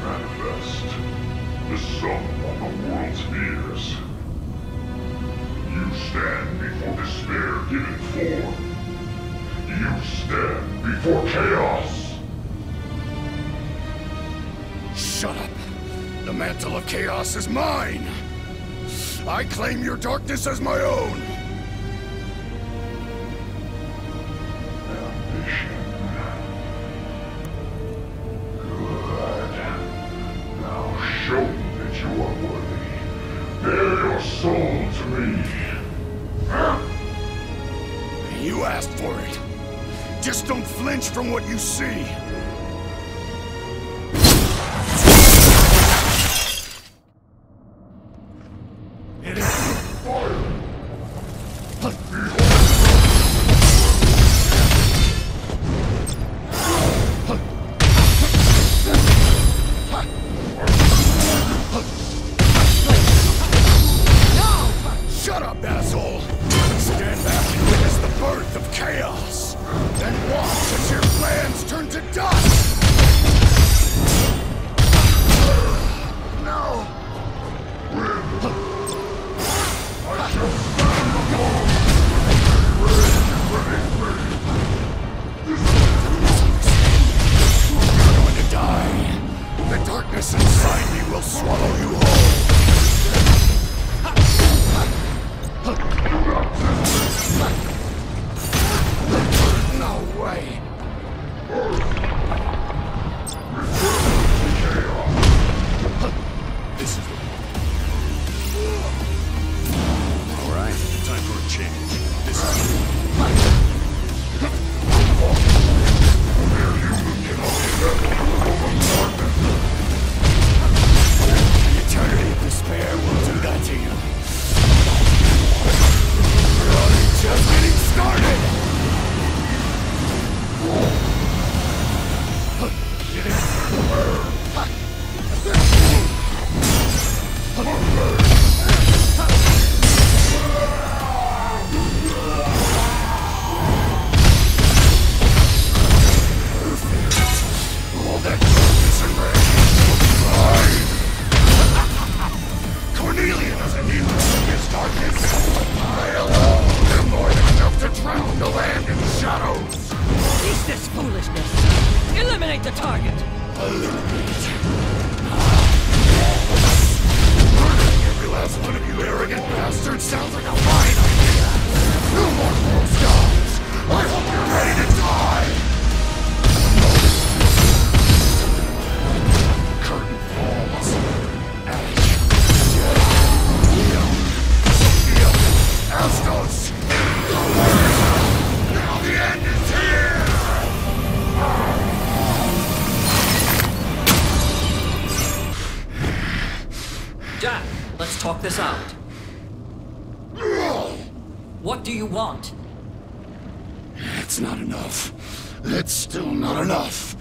manifest. The sum of the world's fears. You stand before despair given form. You stand before chaos. Shut up! The mantle of chaos is mine! I claim your darkness as my own! You asked for it. Just don't flinch from what you see. All Eliminate the target! Eliminate. Every last one of you arrogant bastards sounds like a fine let's talk this out. What do you want? It's not enough. It's still not enough.